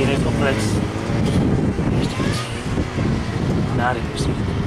Okay, let's. Not.